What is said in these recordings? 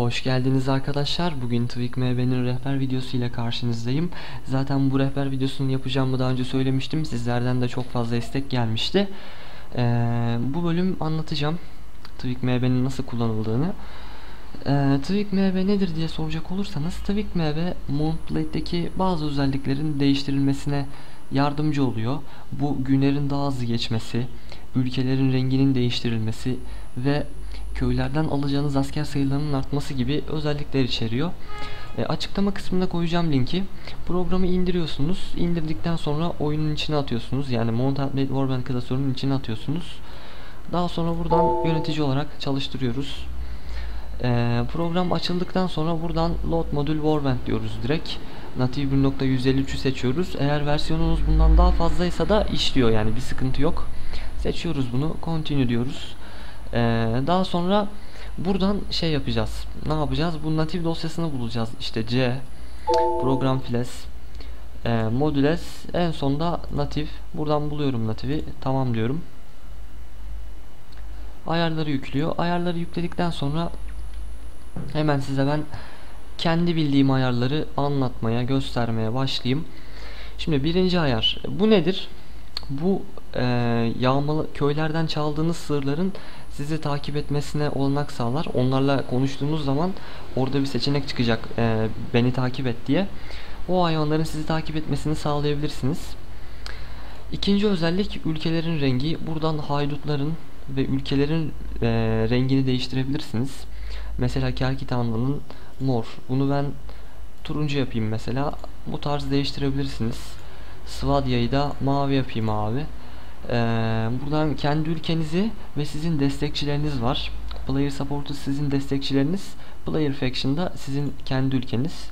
Hoş geldiniz arkadaşlar. Bugün Tweak MB'nin rehber videosu ile karşınızdayım. Zaten bu rehber videosunu yapacağımı daha önce söylemiştim. Sizlerden de çok fazla istek gelmişti. Ee, bu bölüm anlatacağım Tweak MB'nin nasıl kullanıldığını. Ee, MB nedir diye soracak olursanız Tweak MB Moonplate'deki bazı özelliklerin değiştirilmesine yardımcı oluyor. Bu günlerin daha hızlı geçmesi, ülkelerin renginin değiştirilmesi ve köylerden alacağınız asker sayılarının artması gibi özellikler içeriyor. E, açıklama kısmına koyacağım linki. Programı indiriyorsunuz. İndirdikten sonra oyunun içine atıyorsunuz. Yani Mountain Blade Warband klasörünün içine atıyorsunuz. Daha sonra buradan yönetici olarak çalıştırıyoruz. E, program açıldıktan sonra buradan Load Modül Warband diyoruz direkt. Native 1.153'ü seçiyoruz. Eğer versiyonunuz bundan daha fazlaysa da işliyor yani bir sıkıntı yok. Seçiyoruz bunu. Continue diyoruz. Ee, daha sonra buradan şey yapacağız. Ne yapacağız? Bu natif dosyasını bulacağız. İşte C program files e, modüles en sonda natif. Buradan buluyorum natifi. Tamam diyorum. Ayarları yüklüyor. Ayarları yükledikten sonra hemen size ben kendi bildiğim ayarları anlatmaya, göstermeye başlayayım. Şimdi birinci ayar. Bu nedir? Bu e, yağmalı köylerden çaldığınız sırların sizi takip etmesine olanak sağlar. Onlarla konuştuğunuz zaman orada bir seçenek çıkacak e, beni takip et diye. O hayvanların sizi takip etmesini sağlayabilirsiniz. İkinci özellik ülkelerin rengi. Buradan haydutların ve ülkelerin e, rengini değiştirebilirsiniz. Mesela Kerkitanlı'nın mor. Bunu ben turuncu yapayım mesela. Bu tarz değiştirebilirsiniz. Svadya'yı da mavi yapayım abi. Ee, buradan kendi ülkenizi ve sizin destekçileriniz var. Player Support'u sizin destekçileriniz. Player Faction'da sizin kendi ülkeniz.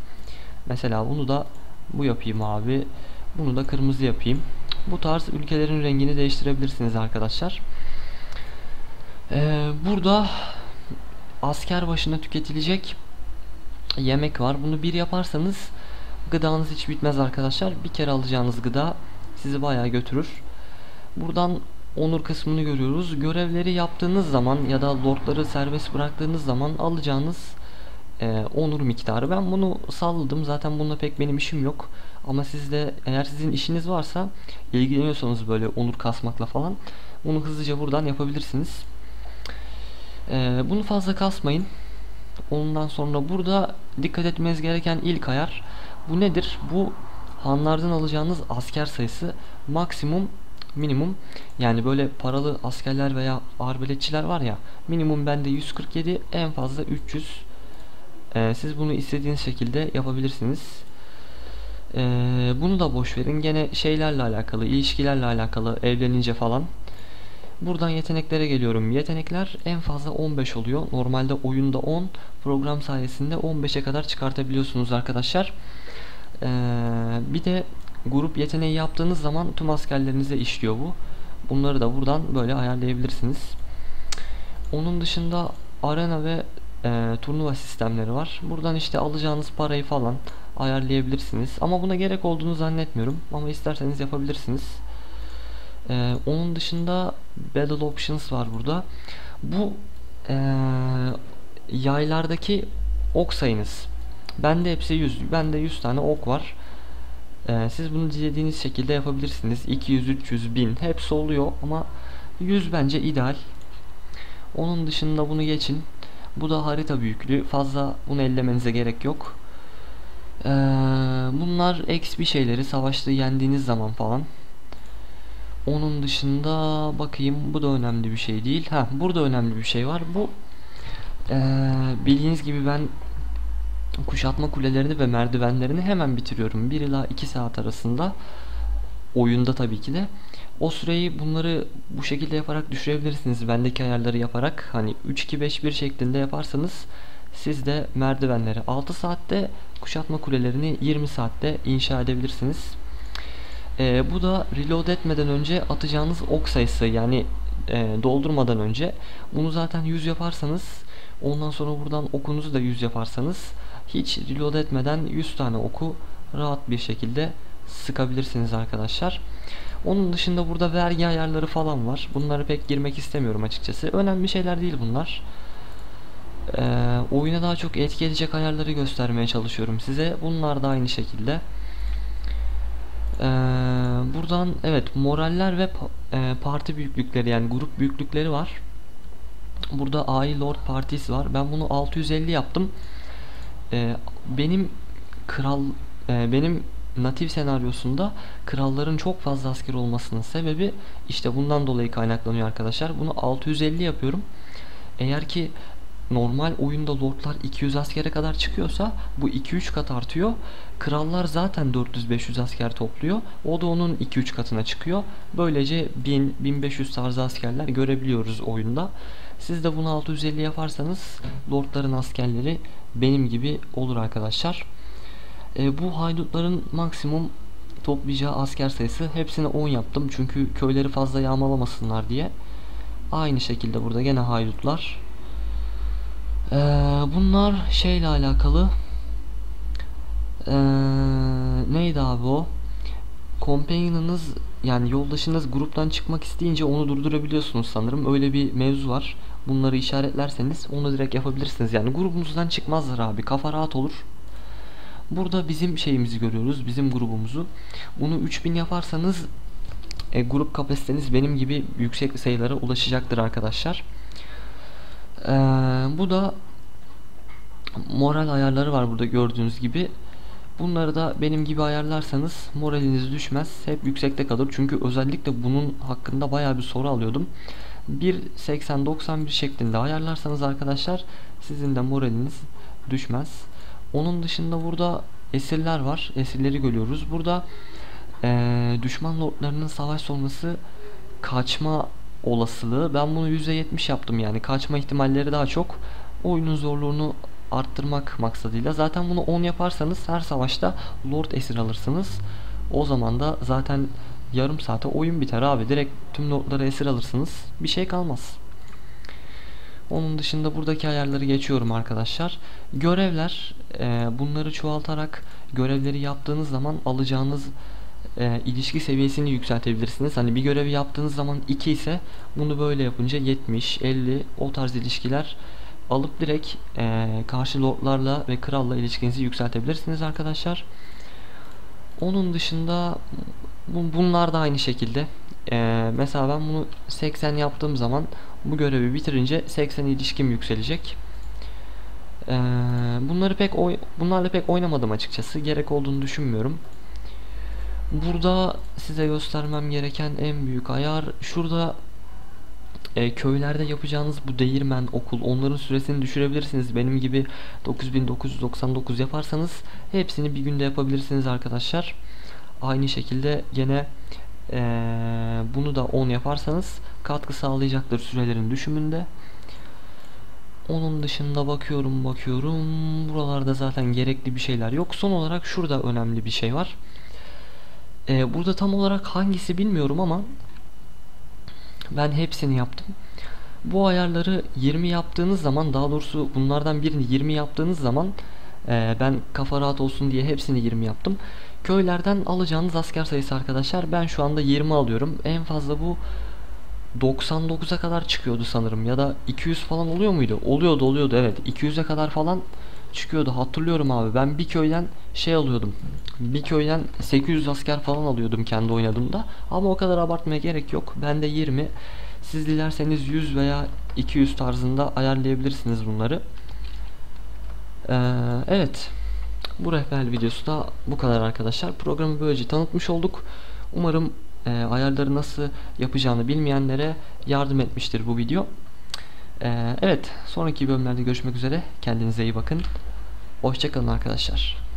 Mesela bunu da bu yapayım abi. Bunu da kırmızı yapayım. Bu tarz ülkelerin rengini değiştirebilirsiniz arkadaşlar. Ee, burada asker başına tüketilecek yemek var. Bunu bir yaparsanız gıdanız hiç bitmez arkadaşlar. Bir kere alacağınız gıda sizi bayağı götürür. Buradan onur kısmını görüyoruz. Görevleri yaptığınız zaman ya da lordları serbest bıraktığınız zaman alacağınız e, onur miktarı. Ben bunu salladım. Zaten bununla pek benim işim yok. Ama sizde eğer sizin işiniz varsa ilgileniyorsanız böyle onur kasmakla falan bunu hızlıca buradan yapabilirsiniz. E, bunu fazla kasmayın. Ondan sonra burada dikkat etmeniz gereken ilk ayar bu nedir? Bu hanlardan alacağınız asker sayısı maksimum minimum. Yani böyle paralı askerler veya arbeletçiler var ya minimum bende 147 en fazla 300 ee, siz bunu istediğiniz şekilde yapabilirsiniz. Ee, bunu da boş verin. Gene şeylerle alakalı ilişkilerle alakalı evlenince falan. Buradan yeteneklere geliyorum. Yetenekler en fazla 15 oluyor. Normalde oyunda 10 program sayesinde 15'e kadar çıkartabiliyorsunuz arkadaşlar. Ee, bir de grup yeteneği yaptığınız zaman tüm askerlerinize işliyor bu. Bunları da buradan böyle ayarlayabilirsiniz. Onun dışında arena ve e, turnuva sistemleri var. Buradan işte alacağınız parayı falan ayarlayabilirsiniz. Ama buna gerek olduğunu zannetmiyorum. Ama isterseniz yapabilirsiniz. E, onun dışında Battle Options var burada. Bu e, yaylardaki ok sayınız. Bende hepsi 100. Bende 100 tane ok var. Ee, siz bunu dilediğiniz şekilde yapabilirsiniz. 200, 300, 1000 hepsi oluyor ama 100 bence ideal. Onun dışında bunu geçin. Bu da harita büyüklüğü. Fazla bunu ellemenize gerek yok. Ee, bunlar X bir şeyleri savaşta yendiğiniz zaman falan. Onun dışında bakayım bu da önemli bir şey değil. Ha burada önemli bir şey var. Bu ee, bildiğiniz gibi ben kuşatma kulelerini ve merdivenlerini hemen bitiriyorum. 1 ila 2 saat arasında oyunda tabii ki de. O süreyi bunları bu şekilde yaparak düşürebilirsiniz. Bendeki ayarları yaparak hani 3-2-5-1 şeklinde yaparsanız siz de merdivenleri 6 saatte kuşatma kulelerini 20 saatte inşa edebilirsiniz. Ee, bu da reload etmeden önce atacağınız ok sayısı yani e, doldurmadan önce bunu zaten 100 yaparsanız ondan sonra buradan okunuzu da 100 yaparsanız hiç reload etmeden 100 tane oku rahat bir şekilde sıkabilirsiniz arkadaşlar. Onun dışında burada vergi ayarları falan var. Bunları pek girmek istemiyorum açıkçası. Önemli şeyler değil bunlar. Ee, oyuna daha çok etki edecek ayarları göstermeye çalışıyorum size. Bunlar da aynı şekilde. Ee, buradan evet moraller ve e, parti büyüklükleri yani grup büyüklükleri var. Burada AI Lord Partisi var. Ben bunu 650 yaptım. Ee, benim kral e, benim natif senaryosunda kralların çok fazla asker olmasının sebebi işte bundan dolayı kaynaklanıyor arkadaşlar. Bunu 650 yapıyorum. Eğer ki normal oyunda lordlar 200 askere kadar çıkıyorsa bu 2-3 kat artıyor. Krallar zaten 400-500 asker topluyor. O da onun 2-3 katına çıkıyor. Böylece 1000-1500 tarzı askerler görebiliyoruz oyunda. Siz de bunu 650 yaparsanız lordların askerleri benim gibi olur arkadaşlar. E, bu haydutların maksimum toplayacağı asker sayısı hepsine 10 yaptım. Çünkü köyleri fazla yağmalamasınlar diye. Aynı şekilde burada gene haydutlar. Ee, bunlar şeyle alakalı. Ee, neydi abi o? Companion'ınız yani yoldaşınız gruptan çıkmak isteyince onu durdurabiliyorsunuz sanırım. Öyle bir mevzu var. Bunları işaretlerseniz onu direkt yapabilirsiniz. Yani grubumuzdan çıkmazlar abi. Kafa rahat olur. Burada bizim şeyimizi görüyoruz. Bizim grubumuzu. Bunu 3000 yaparsanız e, grup kapasiteniz benim gibi yüksek sayılara ulaşacaktır arkadaşlar. Ee, bu da moral ayarları var burada gördüğünüz gibi. Bunları da benim gibi ayarlarsanız moraliniz düşmez. Hep yüksekte kalır. Çünkü özellikle bunun hakkında bayağı bir soru alıyordum. 1.80-91 şeklinde ayarlarsanız arkadaşlar sizin de moraliniz düşmez. Onun dışında burada esirler var. Esirleri görüyoruz. Burada ee, düşman lordlarının savaş sonrası kaçma olasılığı. Ben bunu %70 yaptım yani. Kaçma ihtimalleri daha çok. Oyunun zorluğunu arttırmak maksadıyla. Zaten bunu 10 yaparsanız her savaşta lord esir alırsınız. O zaman da zaten yarım saate oyun biter abi. Direkt tüm lordları esir alırsınız. Bir şey kalmaz. Onun dışında buradaki ayarları geçiyorum arkadaşlar. Görevler e, bunları çoğaltarak görevleri yaptığınız zaman alacağınız e, ilişki seviyesini yükseltebilirsiniz. Hani bir görevi yaptığınız zaman 2 ise bunu böyle yapınca 70, 50 o tarz ilişkiler alıp direkt e, karşı lordlarla ve kralla ilişkinizi yükseltebilirsiniz arkadaşlar. Onun dışında bunlar da aynı şekilde. E, mesela ben bunu 80 yaptığım zaman bu görevi bitirince 80 ilişkim yükselecek. E, bunları pek bunlarla pek oynamadım açıkçası. Gerek olduğunu düşünmüyorum. Burada size göstermem gereken en büyük ayar şurada e, köylerde yapacağınız bu değirmen okul onların süresini düşürebilirsiniz. Benim gibi 9999 yaparsanız hepsini bir günde yapabilirsiniz arkadaşlar. Aynı şekilde gene e, bunu da 10 yaparsanız katkı sağlayacaktır sürelerin düşümünde. Onun dışında bakıyorum bakıyorum buralarda zaten gerekli bir şeyler yok. Son olarak şurada önemli bir şey var. Ee, burada tam olarak hangisi bilmiyorum ama ben hepsini yaptım. Bu ayarları 20 yaptığınız zaman daha doğrusu bunlardan birini 20 yaptığınız zaman e, ben kafa rahat olsun diye hepsini 20 yaptım. Köylerden alacağınız asker sayısı arkadaşlar. Ben şu anda 20 alıyorum. En fazla bu 99'a kadar çıkıyordu sanırım. Ya da 200 falan oluyor muydu? Oluyordu oluyordu. Evet 200'e kadar falan çıkıyordu. Hatırlıyorum abi. Ben bir köyden şey alıyordum. Bir köyden 800 asker falan alıyordum kendi oynadığımda. Ama o kadar abartmaya gerek yok. Bende 20 siz dilerseniz 100 veya 200 tarzında ayarlayabilirsiniz bunları. Ee, evet bu rehber videosu da bu kadar arkadaşlar. Programı böylece tanıtmış olduk. Umarım e, ayarları nasıl yapacağını bilmeyenlere yardım etmiştir bu video. Ee, evet sonraki bölümlerde görüşmek üzere. Kendinize iyi bakın. Hoşçakalın arkadaşlar